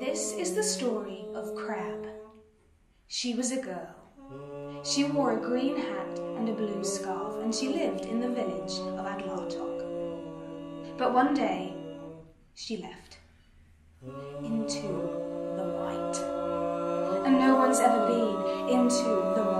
This is the story of Crab. She was a girl. She wore a green hat and a blue scarf, and she lived in the village of Adlartok. But one day, she left into the white. And no one's ever been into the